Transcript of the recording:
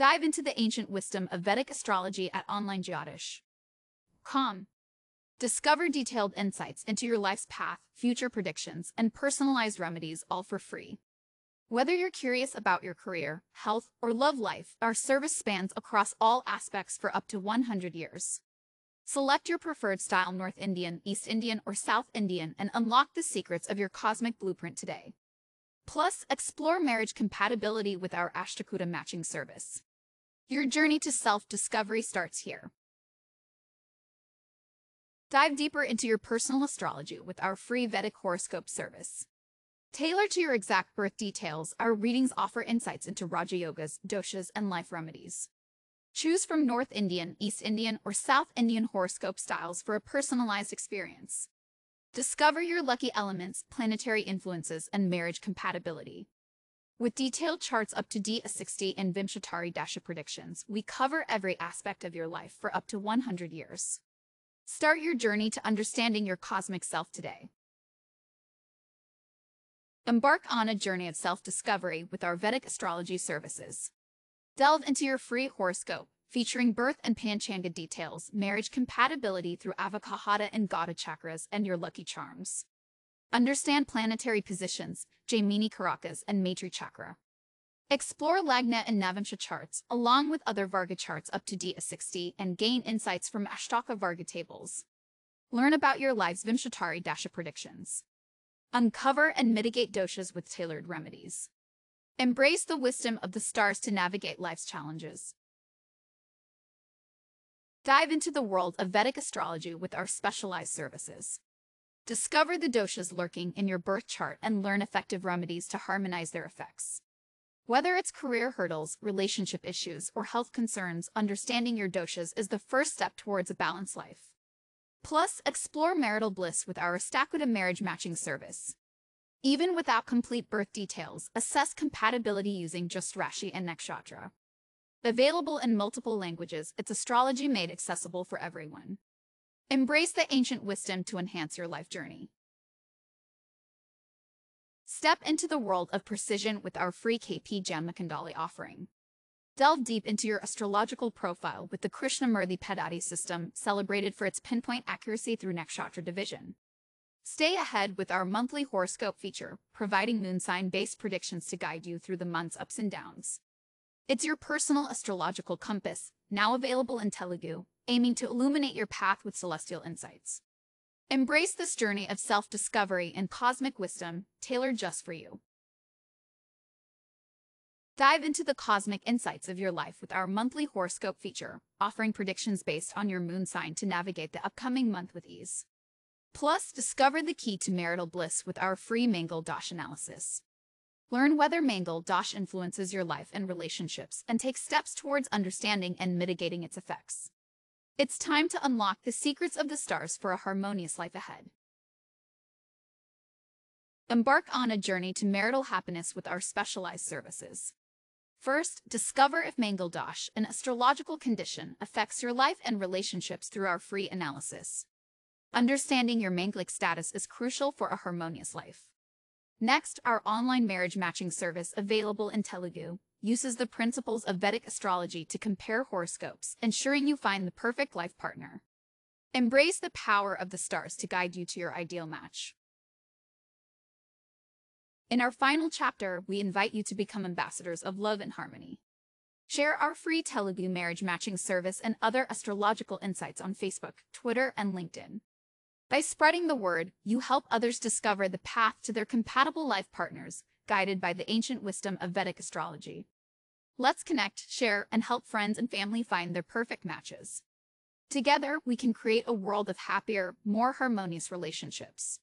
Dive into the ancient wisdom of Vedic astrology at Online Jyotish. Discover detailed insights into your life's path, future predictions, and personalized remedies all for free. Whether you're curious about your career, health, or love life, our service spans across all aspects for up to 100 years. Select your preferred style North Indian, East Indian, or South Indian and unlock the secrets of your cosmic blueprint today. Plus, explore marriage compatibility with our Ashtakuta matching service. Your journey to self-discovery starts here. Dive deeper into your personal astrology with our free Vedic horoscope service. Tailored to your exact birth details, our readings offer insights into Raja Yogas, doshas, and life remedies. Choose from North Indian, East Indian, or South Indian horoscope styles for a personalized experience. Discover your lucky elements, planetary influences, and marriage compatibility. With detailed charts up to D60 and Vimshottari Dasha predictions, we cover every aspect of your life for up to 100 years. Start your journey to understanding your cosmic self today. Embark on a journey of self-discovery with our Vedic astrology services. Delve into your free horoscope, featuring birth and panchanga details, marriage compatibility through Avakahada and Gada chakras, and your lucky charms. Understand planetary positions, Jaimini Karakas, and Maitri Chakra. Explore Lagna and Navamsha charts, along with other Varga charts up to D60, and gain insights from Ashtaka Varga tables. Learn about your life's Vimshottari Dasha predictions. Uncover and mitigate doshas with tailored remedies. Embrace the wisdom of the stars to navigate life's challenges. Dive into the world of Vedic astrology with our specialized services. Discover the doshas lurking in your birth chart and learn effective remedies to harmonize their effects. Whether it's career hurdles, relationship issues, or health concerns, understanding your doshas is the first step towards a balanced life. Plus, explore marital bliss with our Ashtakuta marriage matching service. Even without complete birth details, assess compatibility using just Rashi and Nakshatra. Available in multiple languages, it's astrology made accessible for everyone. Embrace the ancient wisdom to enhance your life journey. Step into the world of precision with our free KP Janmakundali offering. Delve deep into your astrological profile with the Krishnamurthy Paddhati system, celebrated for its pinpoint accuracy through nakshatra division. Stay ahead with our monthly horoscope feature, providing moon sign-based predictions to guide you through the month's ups and downs. It's your personal astrological compass, now available in Telugu, aiming to illuminate your path with celestial insights. Embrace this journey of self-discovery and cosmic wisdom, tailored just for you. Dive into the cosmic insights of your life with our monthly horoscope feature, offering predictions based on your moon sign to navigate the upcoming month with ease. Plus, discover the key to marital bliss with our free Mangal Dosh analysis. Learn whether Mangal Dosh influences your life and relationships and take steps towards understanding and mitigating its effects. It's time to unlock the secrets of the stars for a harmonious life ahead. Embark on a journey to marital happiness with our specialized services. First, discover if Mangal Dosh, an astrological condition, affects your life and relationships through our free analysis. Understanding your Manglik status is crucial for a harmonious life. Next, our online marriage matching service available in Telugu uses the principles of Vedic astrology to compare horoscopes, ensuring you find the perfect life partner. Embrace the power of the stars to guide you to your ideal match. In our final chapter, we invite you to become ambassadors of love and harmony. Share our free Telugu marriage matching service and other astrological insights on Facebook, Twitter, and LinkedIn. By spreading the word, you help others discover the path to their compatible life partners, guided by the ancient wisdom of Vedic astrology. Let's connect, share, and help friends and family find their perfect matches. Together, we can create a world of happier, more harmonious relationships.